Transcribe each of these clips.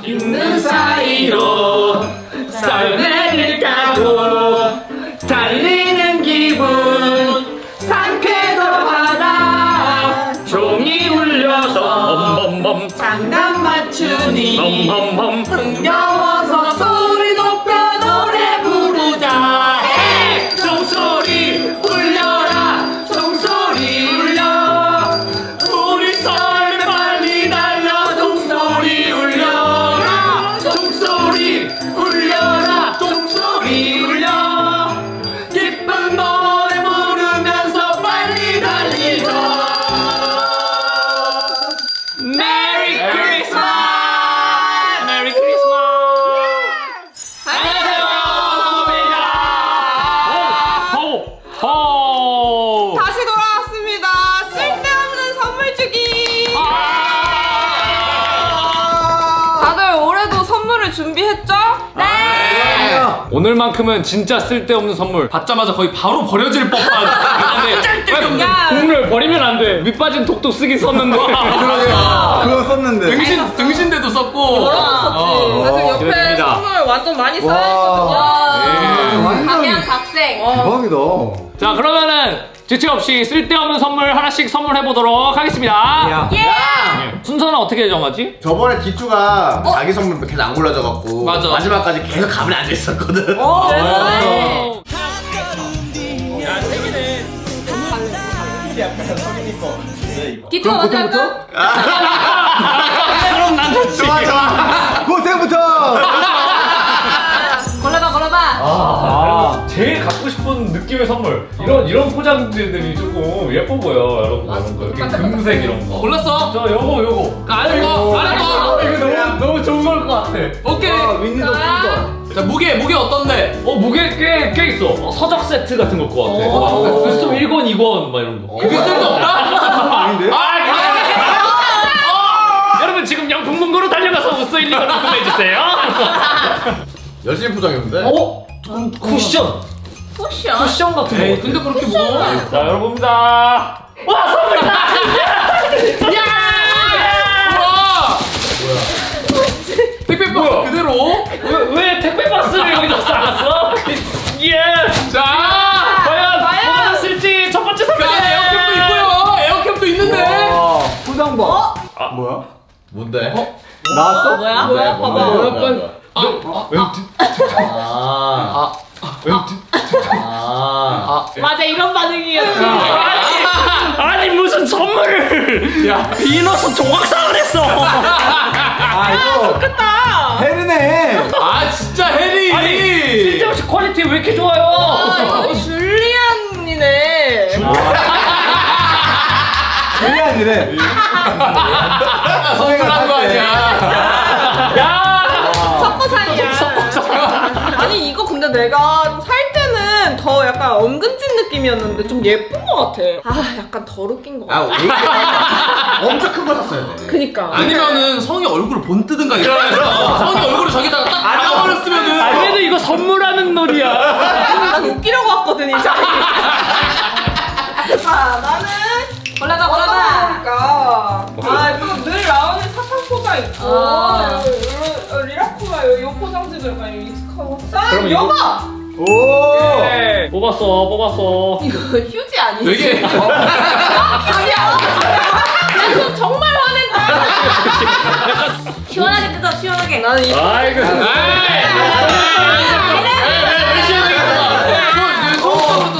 있는 사이로 썰매를 타고 달리는 기분. 상쾌도 하다. 종이 울려서 장단 맞추니 오늘만큼은 진짜 쓸데없는 선물 받자마자 거의 바로 버려질 법한 쓸데없는 야. 국물 버리면 안돼 밑빠진 독도 쓰긴 썼는데 그거 썼는데. 등신, 등신대도 썼고 나 지금 옆에 기대됩니다. 선물 완전 많이 와. 쌓여있거든요. 완전 각양 각색. 대박이다. 자 그러면은 지체 없이 쓸데없는 선물 하나씩 선물해 보도록 하겠습니다 예. 예. 순서는 어떻게 정하지? 저번에 기쭈가 자기 선물 계속 안 골라줘갖고 맞아. 마지막까지 계속 가만히 앉아 있었거든. 어, 네. 네. 뒤쪽으로 먼저 할까? 그럼 난 좋지 좋아 좋아. 고생부터. 느낌의 선물. 이런 이런 포장들이 조금 예뻐 보여 여러분. 이런 거 이렇게 금색 이런 거. 골랐어? 저 요거 요거. 아는 거 아는 거. 이거 너무 너무 좋은 걸 것 같아. 오케이. 아, 윈니더 윈니더. 자 무게 무게 어떤데? 어 무게 꽤 꽤 있어. 어, 서적 세트 같은 것 같아. 오. 글쎄 1권 2권 막 이런 거. 그게 쓸데없다? 아닌데? 아 그래 여러분 지금 영풍문고로 달려가서 우스 1, 2권 구매해주세요. 열심히 포장했는데. 어? 쿠션 쿠션. 쿠션 같은 거. 근데 그렇게 뭐? 자, 여러분입니다. 와, 선물이다! 야! 와! 택배 박스 그대로? 왜, 왜 택배 박스를 여기다 쌓았어? 예! 자! 과연 됐을지 첫 번째 선물! 에어캡도 있고요! 에어캡도 있는데! 와, 포장 봐. 아. 뭐야? 뭔데? 나왔어? 뭐야? 뭐야? 봐봐. 뭐야? 뭐야? 아, 아. 아. 맞아 이런 반응이었지. 아니, 아니, 무슨 선물을! 야, 비너스 조각상을 했어! 아, 이거 좋겠다. 해리네. 아 진짜 해리 아니 쓸데없이 퀄리티 왜 이렇게 좋아요 아, 이거 줄리안이네. 해리아니래. 선물한 거 아니야 야 석고산이야. 아니 이거 근데 내가 약간 엉근진 느낌이었는데 좀 예쁜 것 같아. 아 약간 덜 웃긴 것 아, 같아. 왜 이렇게 엄청 큰 거 샀어야 돼. 그니까. 아니면은 성이 얼굴을 본 뜨든가 이러면서 성이 얼굴을 저기다가 딱 박아버렸으면은 아니래도 이거 선물하는 놀이야 난 웃기려고 왔거든 이 자리. 자 나는 골라봐 골라봐. 아, 또 늘 나오는 사탕포가 있고, 아. 요- 요- 리라쿠가 요, 요 포장지도 약간 익숙하고. 난 그럼 이거 이거- 봐! 오. 네, 뽑았어 뽑았어 이거 휴지 아니지? 되게 아니야. 야, 이거 정말 화낸다. 시원하게 뜯어, 시원하게. 나는 이거. 아이고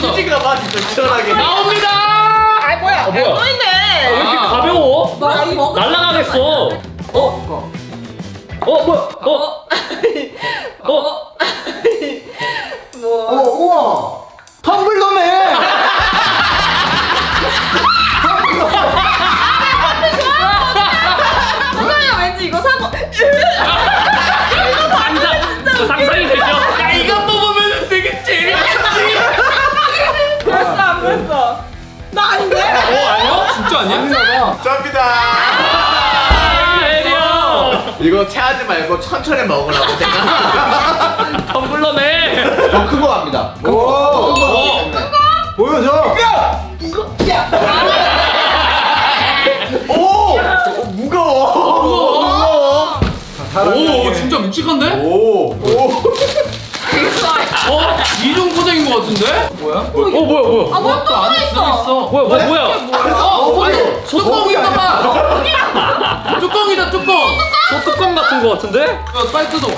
휴지가 막 진짜 시원하게. 나옵니다 아, 뭐야? 뭐야? 또 있네. 왜 이렇게 가벼워 나 이거 먹을 날라가겠어 어? 어 뭐야 어? 어? 어, 뭐. 우와. 텀블러네. 소정이가 왠지 이거 사고. 저 상상이 되죠? 야 이거 뽑으면 되게 재밌겠지 그랬어, 안 그랬어? 나 아닌데? 어 아니야? 진짜 아니야? 접니다. 내려 이거 체하지 말고 천천히 먹으라고 제가. 더 큰 거 갑니다. 오. 어. 보여줘. 오! 어, 무거워. 무거워. 오 진짜 묵직한데? 오. 오. 어? 이중 포장인 것 같은데? 뭐야? 어 뭐야 뭐야 아, 뭐야, 또 하나 있어. 뭐야 뭐야 뭐야 어? 아니 뚜껑인가 봐 뚜껑이다 뚜껑 소뚜껑 같은 거 같은데? 야 빨리 뜯어.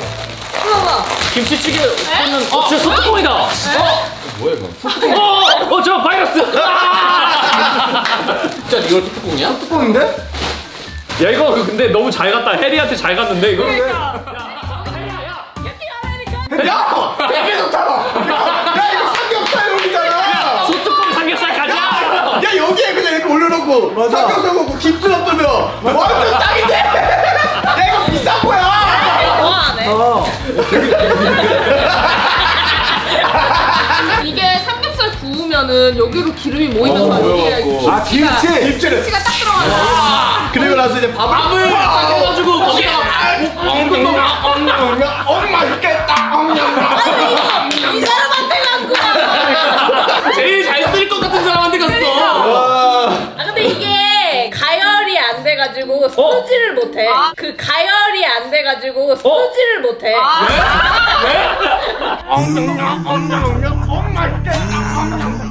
김치찌개 꽂는 어 진짜 소뚜껑이다 어? 뭐야 이거? 어! 어, 저 바이러스! 아! 진짜 이걸 뚜껑이야? 뚜껑인데? 야, 이거 근데 너무 잘 갔다. 해리한테 잘 갔는데, 이거? 야! 되게 좋잖아. 야, 야 이거 삼겹살 여기잖아. 소뚜껑 삼겹살 가자! 야 여기에 그냥 이렇게 올려놓고 맞아. 삼겹살 먹고 김치 놔두면 완전 짱인데. 야 이거 비싼 거야. 어. 이게 삼겹살 구우면은 여기로 기름이 모이면서 어, 여기에 모여갖고. 아, 김치! 김치가 딱 들어가잖아. 그리고 나서 이제 밥을 밥을 딱 해가지고 거기다가 엄마 맛있겠다. 이 사람한테 간 거야. 제일 잘 쓸 것 같은 사람한테 갔어 와. 아 근데 이게 가열이 안 돼가지고 쓰지를 못해. 아. 그 가열이 안 돼가지고 쓰지를 못해.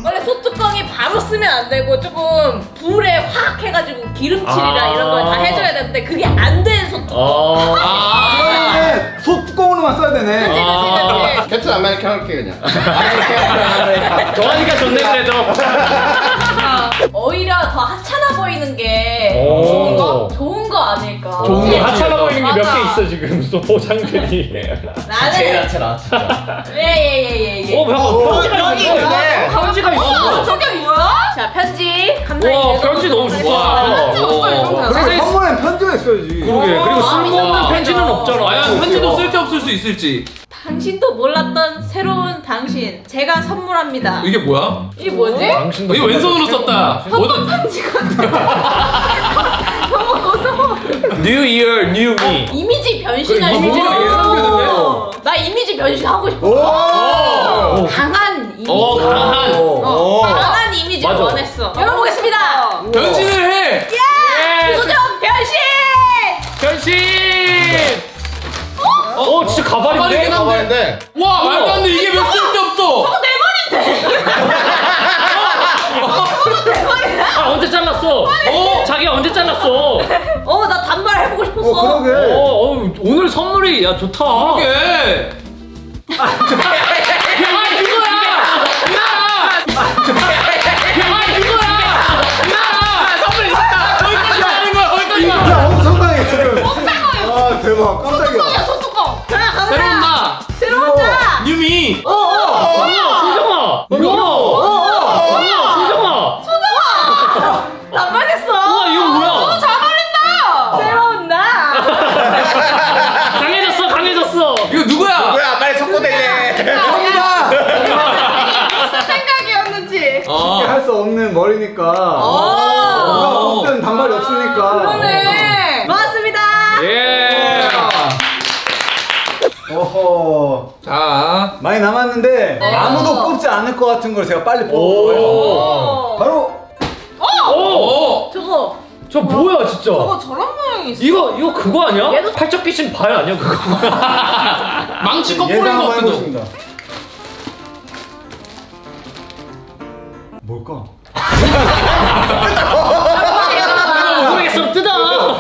원래 솥뚜껑이 바로 쓰면 안 되고 조금 불에 확 해가지고 기름칠이랑 아. 이런 걸 다 해줘야 되는데 그게 안 된 솥뚜껑. 어. 그러면 솥뚜껑으로만 써야 되네. 그치 그치 그치. 캡틴 아메리카 할게 그냥. 좋아하니까 좋네, 그래도. 오히려 더 하찮아 보이는 게 오. 좋은 거? 좋은 거 아닐까. 좋은 예. 거 하찮아 보이는 게 몇. 개 있어, 지금. 또 포장들이. 나는 하찮아 진짜. 예예예예 예. 어, 뭐야, 편지가 편지 있어. 있네. 편지가 어, 있어. 저게 뭐야? 자 편지 감사히 와, 읽어보도록 편지 너무 좋다. 하겠습니다. 편지 이런 그리고 거야? 선물엔 편지가 있어야지. 그러게. 그리고 쓸모없는 편지는 없잖아. 과연 편지도 쓸데없을 수 있을지 당신도 몰랐던 새로운 당신 제가 선물합니다. 이게 뭐야? 이게 뭐지? 당신도 이거 왼손으로 썼다 뭐든 New Year, New Me. 이미지 변신할 수 예상되는데? 나 이미지 변신하고 싶어. 오. 강한 이미지. 어 강한 오. 강한 이미지를 맞아. 원했어. 열어보겠습니다. 변신을 해 예! 수정 변신. 변신! 어, 진짜 가발인데? 가발이긴 한데 와 말도 안 돼 이게 몇 쓸데없어 아, 언제 잘랐어? 어? 자기가 언제 잘랐어? 어 나 단발 해보고 싶었어. 어 그러게. 어, 어, 오늘 선물이 야 좋다. 그게 단발이 없으니까. 그러네. 고맙습니다. 예. 어허. 자 많이 남았는데 아무도 뽑지 않을 것 같은 걸 제가 빨리 뽑아요. 어. 바로 오, 어. 저거 저 뭐야 진짜? 저거 저런 모양이 있어. 이거 이거 그거 아니야? 얘도- 팔적 귀신 발 아니야 그거? 망치 거꾸로인 같거든 해보겠습니다. 뭘까?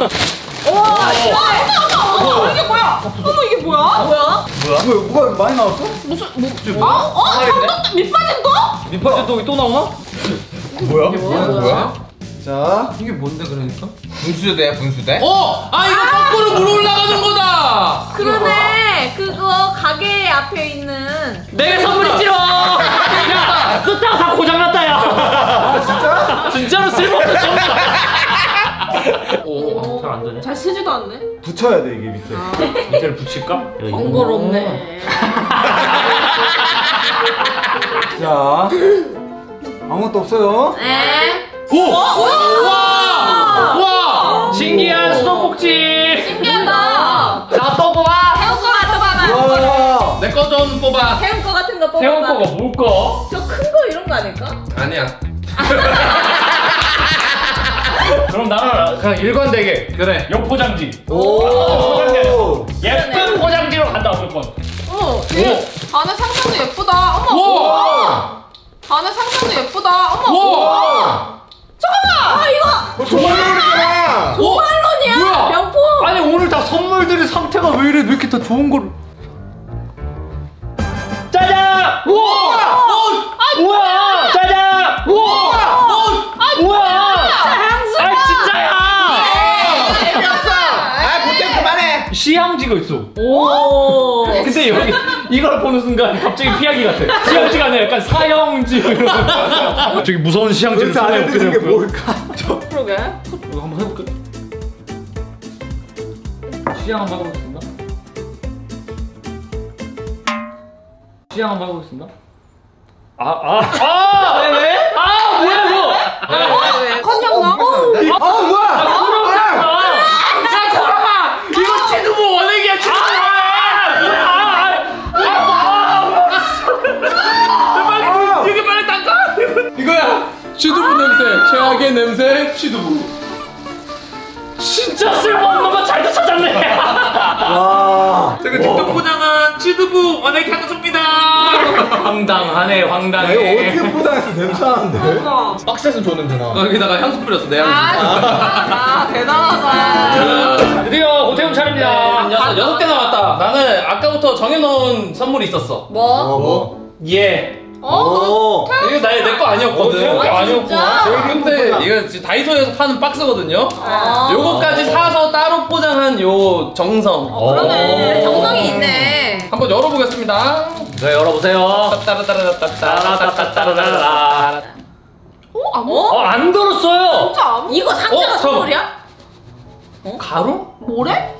모르겠어 뜯어. 어머 이게 뭐야? 어머 이게 뭐야? 뭐야? 뭐, 뭐가 많이 나왔어? 무슨 뭐? 어? 어? 잠깐 밑빠진 거? 밑판에 또 나오나? 뭐야? 뭐야? 자, 이게 뭔데 그러니까? 분수대야 분수대? 어! 아 이거 거꾸로 물 올라가는 거다! 그러네. 그거 가게 앞에 있는 내가 선물 있지롱. 야, 뜯다가 다 고장났다 야. 진짜? 진짜로 쓸모없는 선물. 오, 잘안 되네. 잘 쓰지도 않네. 붙여야 돼 이게 밑에. 밑에를 붙일까? 번거롭네. 자, 아무것도 없어요. 네. 오! 와! 와! 신기한 수도꼭지. 신기하다. 자, 또 봐. 태운 거 같아 봐봐. 와, 내거 좀 뽑아 태운 거 같은 거 뽑아봐. 태원 거가 뭘까? 저 큰 거 이런 거 아닐까? 아니야 그럼 나는 그냥 일관되게 그래 역포장지. 오, 예쁜 포장지로 간다 무조건. 어, 되게 안에 상상도 예쁘다. 어머. 와! 안에 상상도 예쁘다. 어머. 와! 아 이거 조말론이잖아. 도말론이야 뭐야? 명품. 아니 오늘 다 선물들이 상태가 왜 이래? 왜 이렇게 다 좋은 걸? 시향지가 있어. 오. 근데 여기 이걸 보는 순간 갑자기 피하기 같아. 시향지가 아니라 약간 사형지. 저기 무서운 시향지를 도대체 손에 안에 얻게 드는 게. 뭘까? 그러게. 이거 한번 해볼게. 시향 한번 해보겠습니다. 시향 한번 해보겠습니다. 아, 아, 아! 왜, 왜? 아, 뭐야, 이거? 컨냥 나? 아 뭐야? 최악의 냄새, 치즈부. 진짜 쓸모없는 거잘 찾았네. 와. 제가 직접 포장한 치즈부 원액 향수입니다! 황당하네, 야, 이거 황당해. 어떻게 포장해서 냄새 나는데? 박스에서 줬는데 나. 여기다가 향수 뿌렸어, 내 향수. 아, 대단하다. 드디어 오태훈 차례입니다. 여섯, 여섯 개 남았다. 나는 아까부터 정해놓은 선물이 있었어. 뭐? 뭐? 예. 어? 오. 이거 나의 내거 아니었거든. 어, 아니었구나. 근데 이거 지금 다이소에서 파는 박스거든요. 아. 요거까지 사서 따로 포장한 요 정성. 그러네. 오. 정성이 있네. 한번 열어보겠습니다. 네, 열어보세요. 따라따라따따따라따따라따라. 어? 안 어? 어, 안 들었어요. 진짜 안 이거 상자가 어. 선물이야? 가루? 뭐래?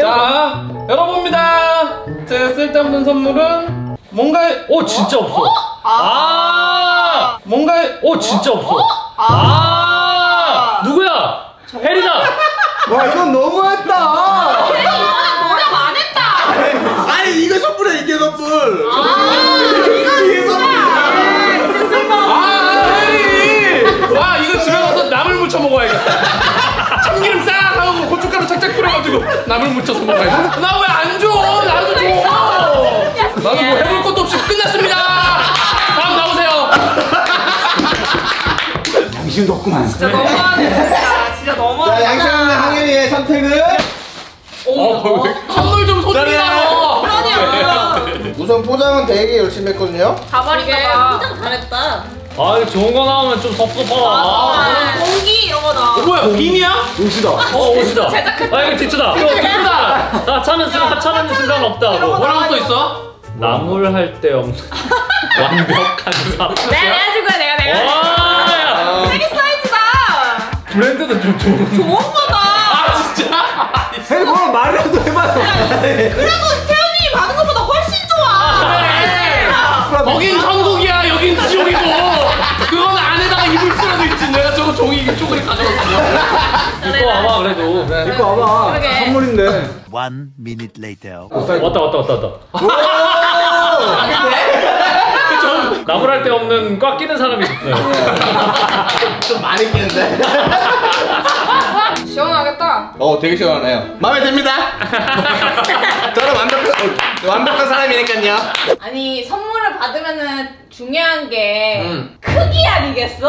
자, 열어봅니다. 제 쓸데없는 선물은 뭔가 오, 진짜 없어. 아, 뭔가 오, 진짜 없어. 아, 누구야? 혜리다. 와 이건 너무했다. 노력 안 했다. 아니 이거 선물이야 이게 선물. 이게 아, 혜리! 아, 이거 집에 가서 나물 무쳐 먹어야겠다. 참기름 싹 하고 고춧가루 착착 뿌려가지고 나물 무쳐서 먹어야겠다. 나 왜 안 줘? 나도 줘. 나도 뭐 해볼 것도 없이 끝났습니다. 양심도 없구만. 진짜 너무하네. 진짜, 진짜 자 너무하네. 양심 없는 항현이의 선택은 어, 선물 좀 나눠. 아니야. 우선 포장은 되게 열심히 했거든요. 가버리다가. 포장 잘했다. 아, 좋은 거 나오면 좀 섭섭하다. 아, 공기 이런 거 나. 어, 뭐야, 빔이야? 옷이다. 어, 옷이다. 제작했다. 아, 이거 디트다. 이거 디트다. 나 차는 순간 하차하는 순간 없다고. 뭐라고 써 있어? 나물 할 때 없는 완벽한 삶. 내가 내가 줄 거야, 내가 내가. 와, 되게 사이즈다. 브랜드도 좀 좋은. 좋은 거다. 아, 진짜? 해보라 말이라도 해봐요. 그래도 태연이 받은 것보다 훨씬 좋아. 거긴 천국이야, 여긴 지옥이고. 그건 안에다가 입을 수라도 있지. 내가 저거 종이 쪼그리 가져왔어. 이거 아마 그래도. 이거 와봐. 그러게. 선물인데. One minute later. 왔다, 왔다, 왔다, 왔다. 나물 할때 없는 꽉 끼는 사람이 있어요. 좀 많이 끼는데. 시원하겠다. 어 되게 시원하네요. 마음에 듭니다. 저는 완벽한 어, 완벽한 사람이니까요. 아니 선물을 받으면은 중요한 게 음. 크기 아니겠어?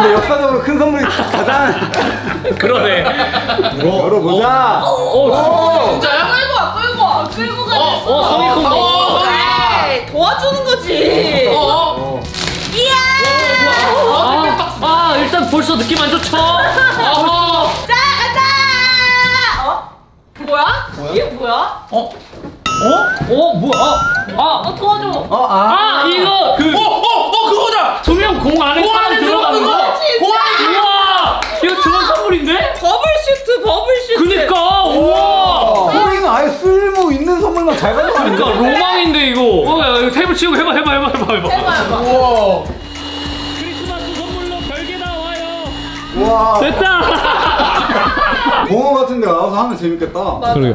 근데 역사적으로 큰 선물이 가장. 그러네. 열어보자. 오, 진짜야? 끌고 와 끌고 와 끌고 가. 어, 어, 거. 어, 성이. 에이, 도와주는 거지. 어, 아, 아, 일단 벌써 느낌 안 좋죠? 어허. 자 가자. 어? 뭐야? 이게 뭐야? 어? 어, 뭐야? 아, 어 도와줘. 어 아. 잘 가져가는 그니까, 로망인데, 이거. 어, 야, 이거 테이블 치우고 해봐, 해봐, 해봐, 해봐, 해봐. 해봐 해봐. 우와. 크리스마스 선물로 별게 나와요. 우와. 됐다! 공원 같은 데 나와서 하면 재밌겠다. 그러게.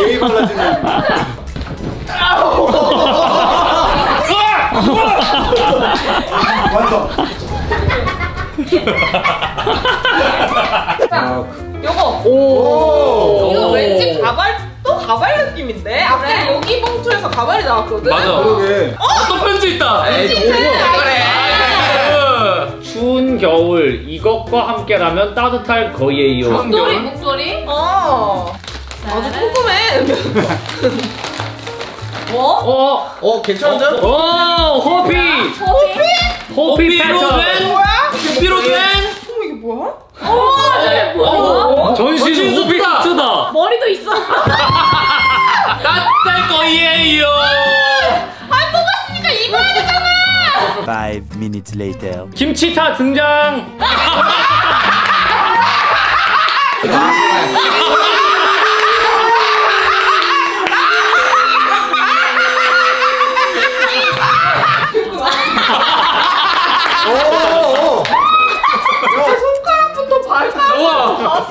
예의 발라지는. 완성. 자, 요거. 오. 가발 느낌인데? 아까 여기 봉투에서 가발이 나왔거든. 맞아. 그러게. 또 편지 있다. 추운 겨울 이것과 함께라면 따뜻할 거예요. 목도리 목도리. 어. 아주 궁금해. 뭐? 어, 어 괜찮은데? 어, 호피, 호피? 호피 패턴. 뭐야? 삐로된. 어머 이게 뭐야? 어머 저게 뭐야? 전신 호피 수트다. 머리도 있어. Five minutes later. 김치타 등장. 오. 손가락부터 발까지 우와. 다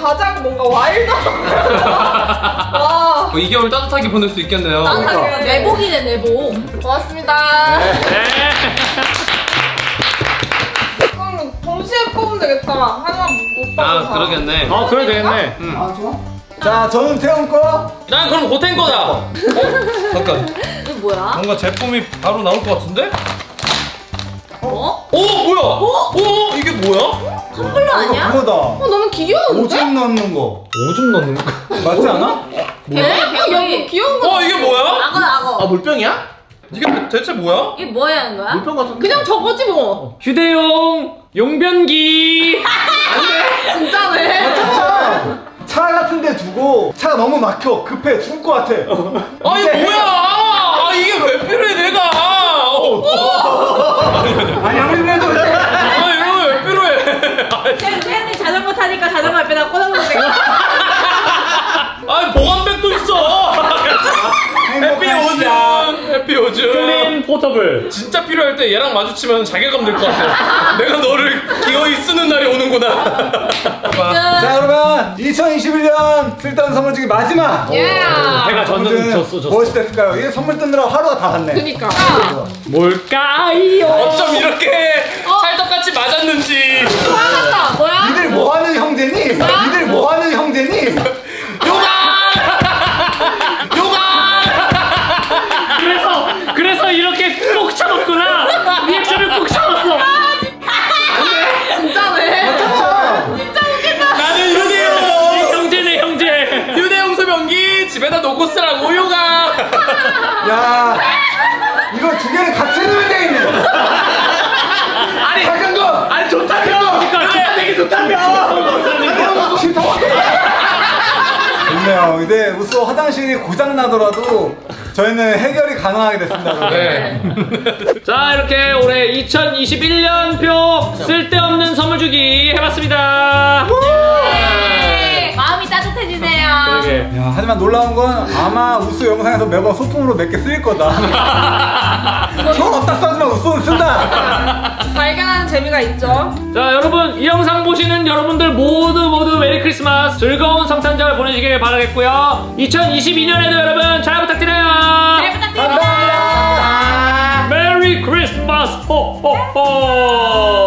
가장 뭔가 와일드한 와 어, 이 겨울 따뜻하게 보낼 수 있겠네요. 따뜻하게 내복이네 내복. 고맙습니다 네. 그럼 동시에 뽑으면 되겠다 하나 못 뽑아서 아 그러겠네. 어, 그래 되겠네. 아 좋아. 자 저는 태영 거. 난 그럼 고텐 거다. 어? 잠깐. 이거 뭐야? 뭔가 제품이 바로 나올 것 같은데? 어? 오 뭐야? 오 이게 뭐야? 텀블러 아니야? 그거다. 어 너무 귀여운데? 오줌 넣는 거. 오줌 넣는 거. 맞지 않아? 개구리 어, 개구리. 여기 귀여운 거 어 이게 뭐야? 악어 악어. 아 물병이야? 이게 대체 뭐야? 이게 뭐야 하는 거야? 물병 같은데? 그냥 저거지 뭐 휴대용 용변기. 진짜네 차. 차 같은 데 두고 차가 너무 막혀 급해 죽을 것 같아. 아 이거 뭐야? 아 이게 왜 필요해 내가? 어. 아니 아무 해피 오줌. 클린 포터블. 진짜 필요할 때 얘랑 마주치면 자괴감 들 것 같아. 내가 너를 기어이 쓰는 날이 오는구나. 자 그러면 2021년 쓸데없는 선물 중에 마지막. 내가 전전 줬어 줬어. 무엇이 됐을까요? 이게 선물 뜯느라 하루가 다 갔네. 그니까 뭘까요? 어쩜 이렇게 찰떡같이 맞았는지. 좋네요. 이제 우수 화장실이 고장 나더라도 저희는 해결이 가능하게 됐습니다. 네. 자 이렇게 올해 2021년 표 쓸데없는 선물 주기 해봤습니다. 네, 마음이 따뜻해지네요. 야, 하지만 놀라운 건 아마 우수 영상에서 매번 소품으로 몇 개 쓰일 거다. 돈 없다 써지만 우수는 쓴다. 발견하는 재미가 있죠? 자 여러분 이 영상 보시는 여러분들 모두 모두 메리 크리스마스. 즐거운 성탄절 보내시길 바라겠고요. 2022년에도 여러분 잘 부탁드려요. 잘 부탁드립니다. 감사합니다. 메리 크리스마스. 호호호.